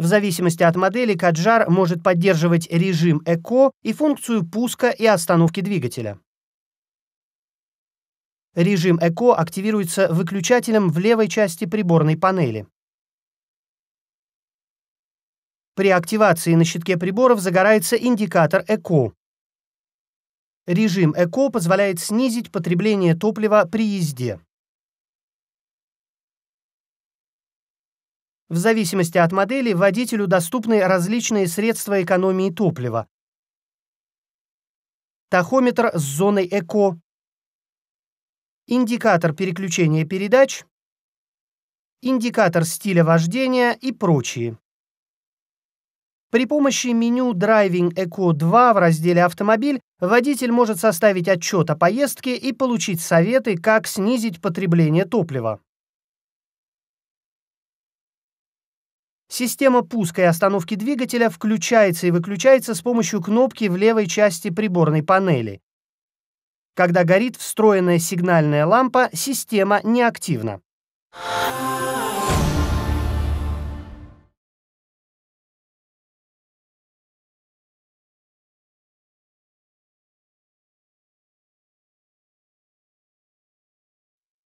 В зависимости от модели Каджар может поддерживать режим ЭКО и функцию пуска и остановки двигателя. Режим ЭКО активируется выключателем в левой части приборной панели. При активации на щитке приборов загорается индикатор ЭКО. Режим ЭКО позволяет снизить потребление топлива при езде. В зависимости от модели водителю доступны различные средства экономии топлива. Тахометр с зоной ЭКО, индикатор переключения передач, индикатор стиля вождения и прочие. При помощи меню Driving Eco 2 в разделе «Автомобиль» водитель может составить отчет о поездке и получить советы, как снизить потребление топлива. Система пуска и остановки двигателя включается и выключается с помощью кнопки в левой части приборной панели. Когда горит встроенная сигнальная лампа, система неактивна.